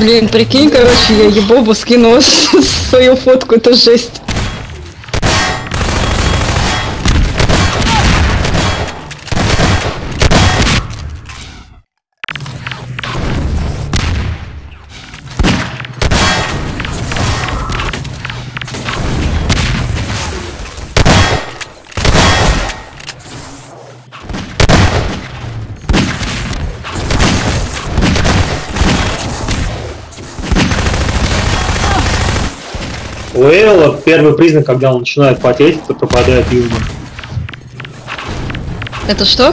Блин, прикинь, короче, я ебобу скинула свою фотку, это жесть. Первый признак, когда он начинает потеть, это пропадает юмор. Это что?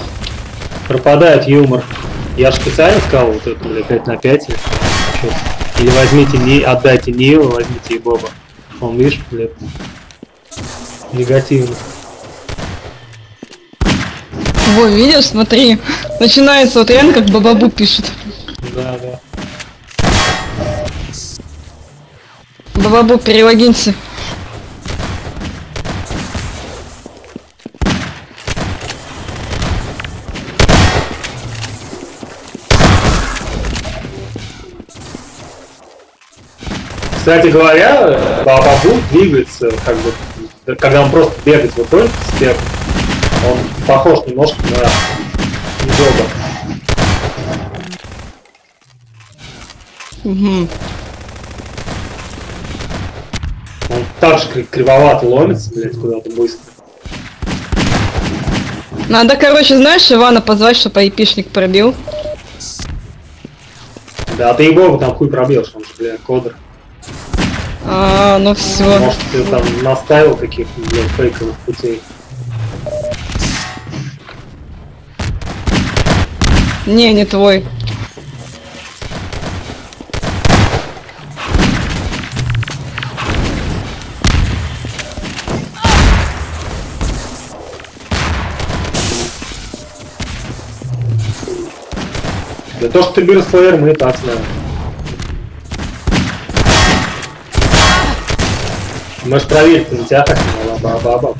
Пропадает юмор. Я же специально сказал вот это, бля, 5 на 5. или. Или возьмите, не, отдайте Нила, возьмите и Боба. Он, видишь, бля, негативно. Во, видишь, смотри. Начинается вот реально как Бабабу пишет. Да, да. Бабабу, перелогинься. Кстати говоря, Бабабу двигается, как бы, да, когда он просто бегает выходит с бега, он похож немножко на Боба. Угу. Он так же кри- кривовато ломится, блядь, куда-то быстро. Надо, короче, знаешь, Ивана позвать, чтобы айпишник пробил. Да, ты Боба там хуй пробьешь, он же, блядь, кодер. А, ну все. Может, ты там наставил каких-то, блядь, фейковых путей. Не, не твой. Да то, что ты флеер, мы и так знаем. Можешь проверить, на тебя так ба ба ба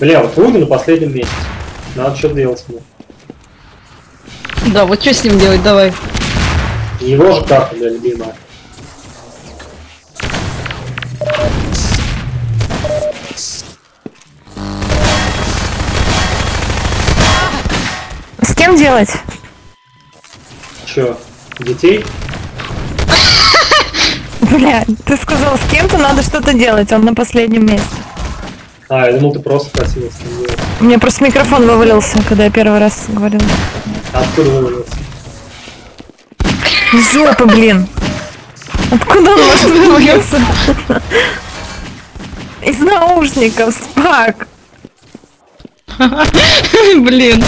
Бля, вот Вуди на последнем месте. Надо что делать мне. Да, вот что с ним делать, давай. Его же карта, бля, любимая. Кем делать? Чё, детей? Бля, ты сказал, с кем-то надо что-то делать, он на последнем месте. А, я думал, ты просто спросила, с кем делать. У меня просто микрофон вывалился, когда я первый раз говорила. Откуда вывалился? Из жопы, блин. Откуда он может вывалиться? Из наушников, спак. Блин.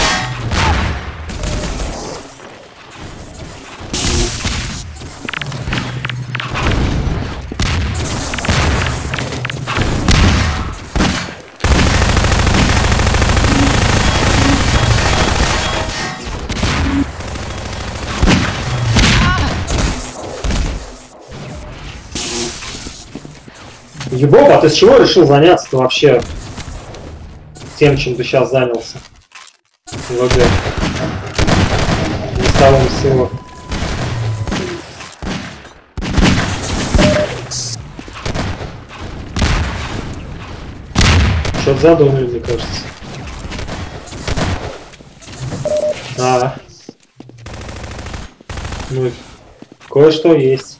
Ебоб, а ты с чего решил заняться-то вообще тем, чем ты сейчас занялся? ВГ. Не с того ни с сего. Что-то задумали, мне кажется. А. Ну, кое-что есть.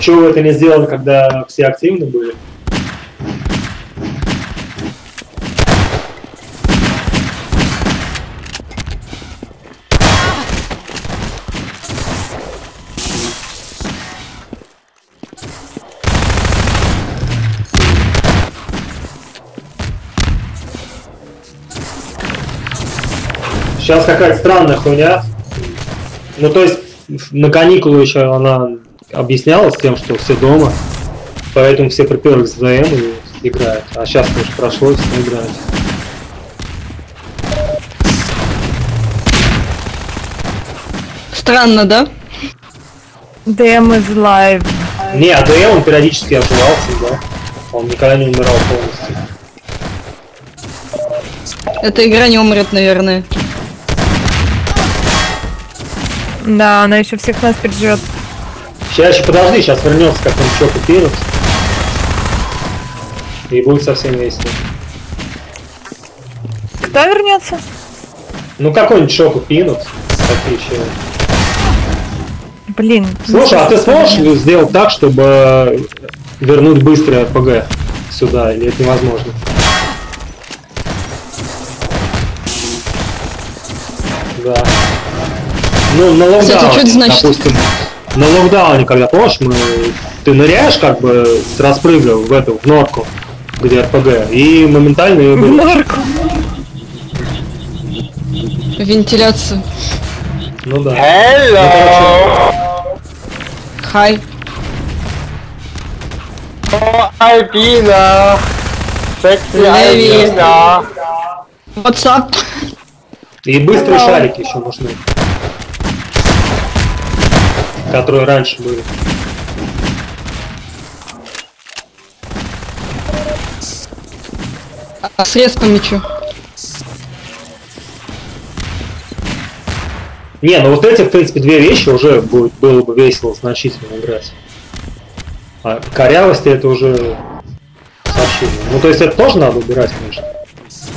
Что вы это не сделали, когда все активны были? Сейчас какая-то странная хуйня. Ну, то есть, на каникулы еще она объяснялась тем, что все дома, поэтому все приперлись в ЗМ и играют. А сейчас, конечно, прошло, и все играют. Странно, да? DM is live. Не, АДМ он периодически оживался, да. Он никогда не умирал полностью. Эта игра не умрет, наверное. Да, она еще всех нас переживет. Сейчас еще подожди, сейчас вернется какой-нибудь Чоку Пирус. И будет совсем весело. Кто вернется? Ну какой-нибудь Шоку Пинут. Еще. Блин. Слушай, а ты сможешь сделать так, чтобы вернуть быстрый РПГ сюда, или это невозможно? Да. Ну, на локдауне, Кстати, что это значит? допустим, на локдауне, когда, помнишь, мы, ты ныряешь как бы с распрыга в эту, в норку, где РПГ, и моментально ее В норку. Вентиляцию. Ну да. Hello! Хай. Oh, Albina! Sexy Леви. Albina! WhatsApp. И быстрые шарики еще нужны. Которые раньше были. А по мячу. Не, ну вот эти, в принципе, две вещи уже будет, было бы весело значительно играть. А корявости это уже сообщение. Ну, то есть это тоже надо убирать, конечно.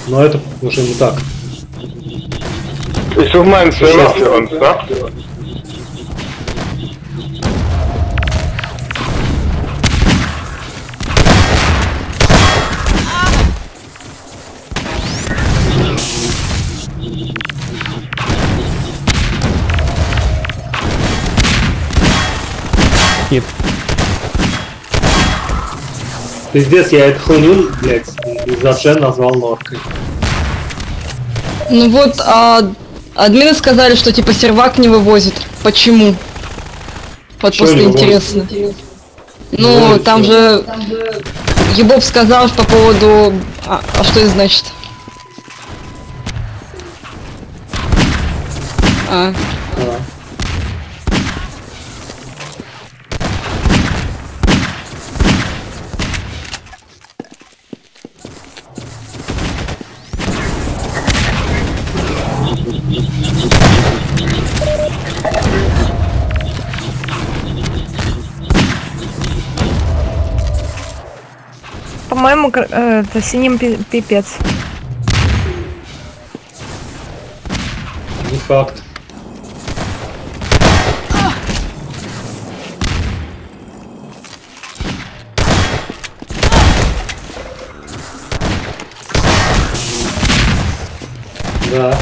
Но это уже не так. Ich suche mal einen Server für uns, ne? Пиздец, я эту хуйню, блядь, из-за Джен назвал норкой. Ну вот, а админы сказали, что типа сервак не вывозит. Почему? Вот Чё просто интересно. Ну, вывозит там чё? же Ебоб сказал по поводу... А, а что это значит? А, По-моему, э, это синим пи- пипец. Не факт. Да.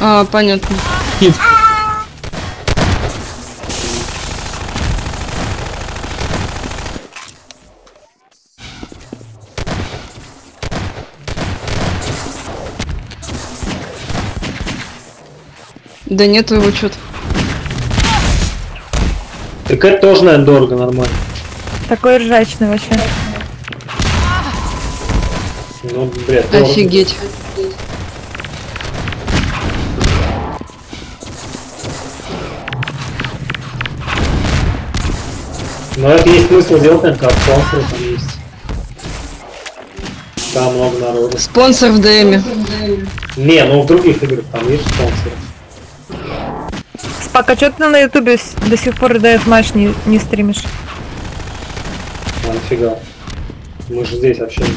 а, понятно. Да нету его что-то. Так это тоже, наверное, дорого, нормально. Такой ржачный вообще. Ну, дорого. Офигеть. Но это есть смысл делать, наверное, как спонсоры там есть. Там много народу. Спонсор в ДМе. Не, ну в других играх там есть спонсоры. Спак, а чё ты на ютубе до сих пор дает матч не, не стримишь? А нафига? Мы же здесь общаемся.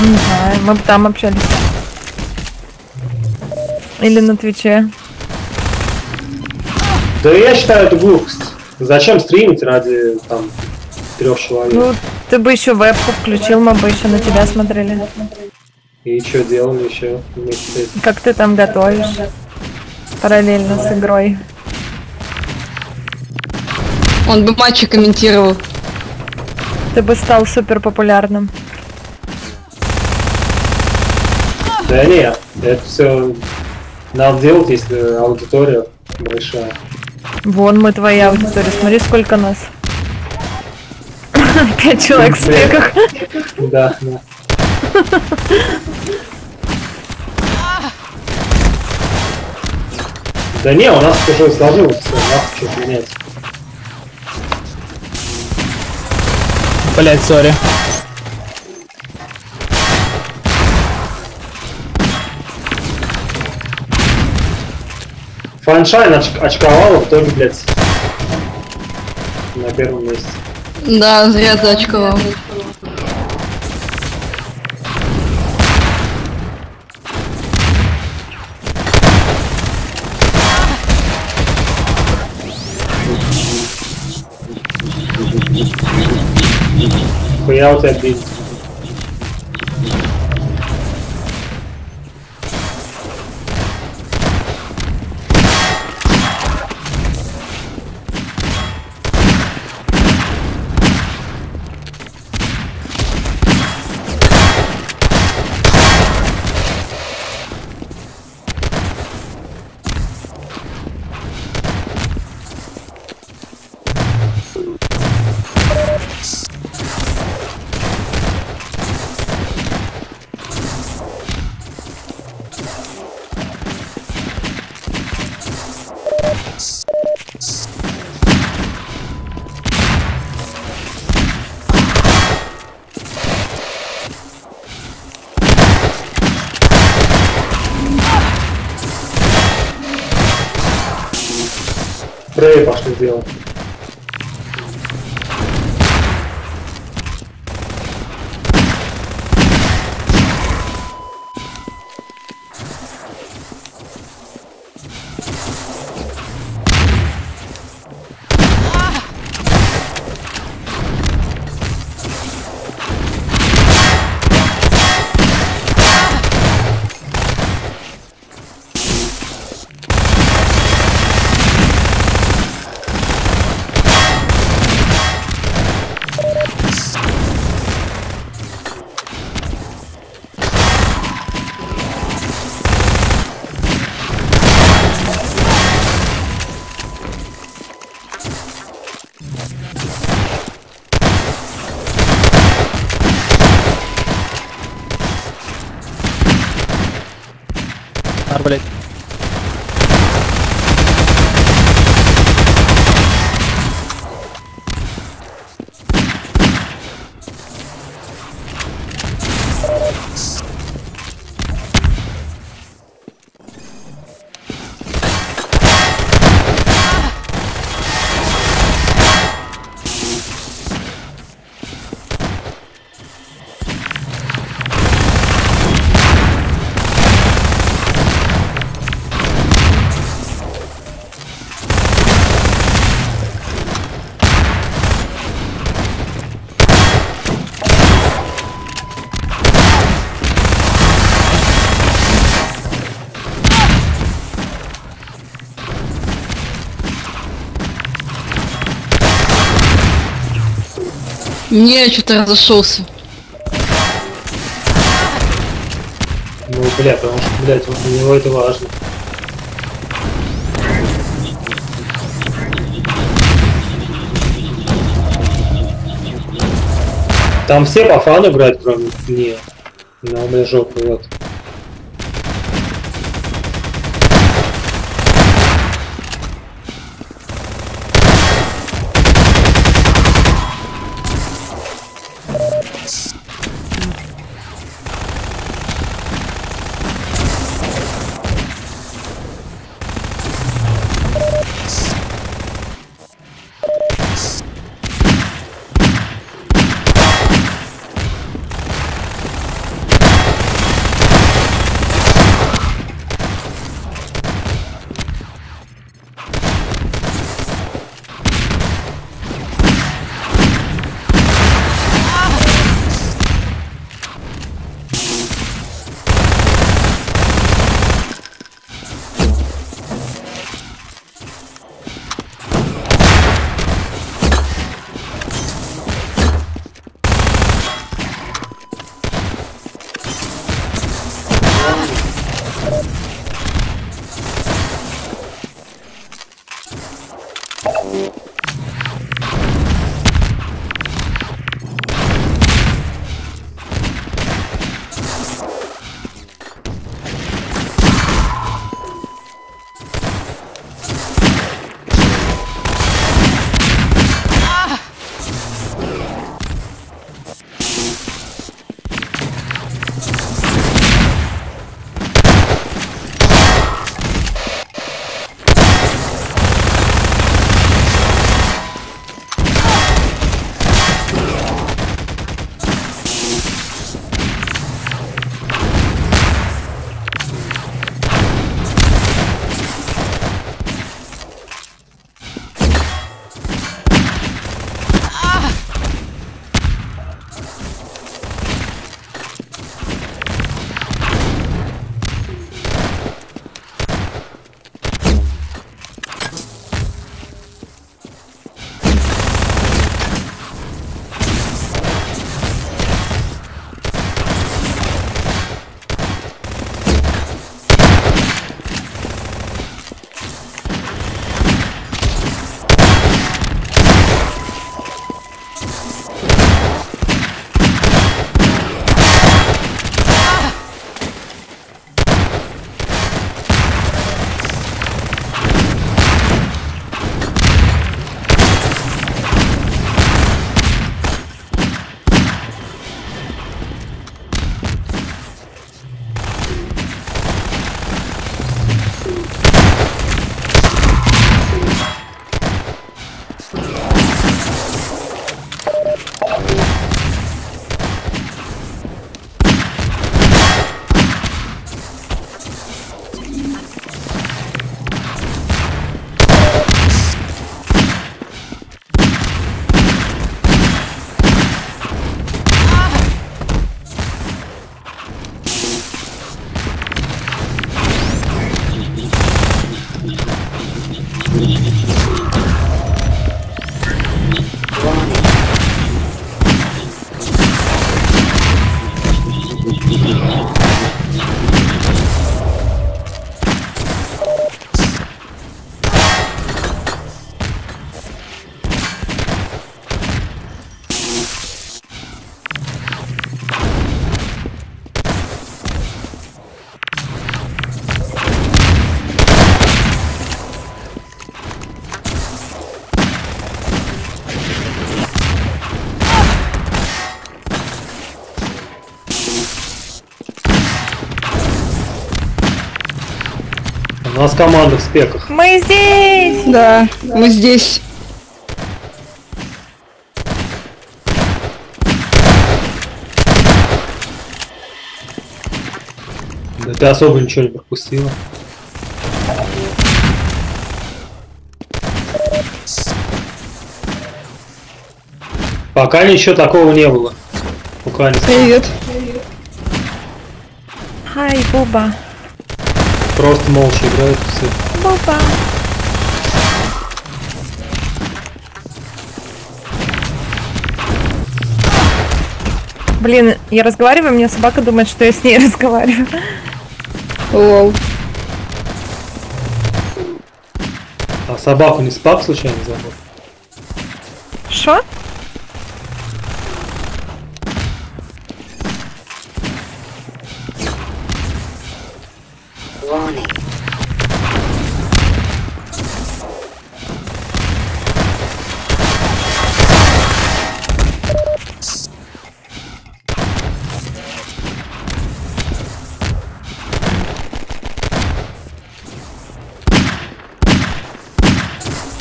Не знаю, мы бы там общались. Или на Твиче. Да я считаю это глупость. Зачем стримить ради там трех человек? Ну, ты бы еще вебку включил, мы бы еще на тебя смотрели. И что делали еще? Как ты там готовишь? Параллельно с игрой. Он бы матчи комментировал. Ты бы стал супер популярным. Да нет, это все надо делать, если аудитория большая. Вон мы твоя аудитория. Смотри, сколько нас. Пять человек в спеках. Да, да. Да не, у нас уже сложилось все, нас что менять. Блять, сори. Фаншайн оч- очковал, в итоге, блядь, на первом месте. Да, зря. Хуя у тебя бить. Прей drehbastenseel Не, что-то разошелся. Ну, бля, потому что, блядь, вот для него это важно. Там все по фану играют, кроме не. На у меня жопа, вот. У нас команда в спеках. Мы здесь! Да, мы здесь. Да ты особо ничего не пропустила. Пока ничего такого не было. Пока не Привет. Хай, Буба. Просто молча играют все. Буба. Блин, я разговариваю, у меня собака думает, что я с ней разговариваю. Лол. А собаку не спак случайно забыл? Шо?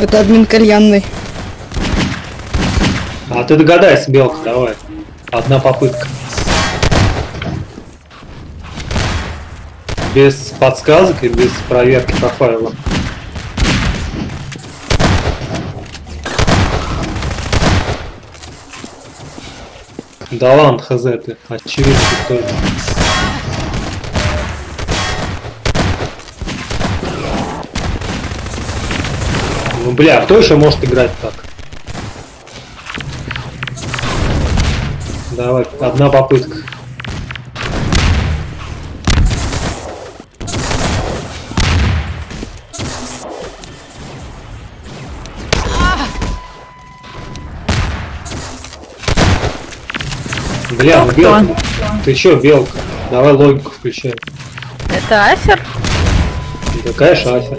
Это админ кальянный. А ты догадайся, Белка, давай. Одна попытка. Без подсказок и без проверки профайла. Да ладно, хз ты. Очевидно, кто это. Бля, кто еще может играть так? Давай, одна попытка. Бля, ну белка. Ты чё, белка? Давай логику включай. Это Асер? Какая шафер?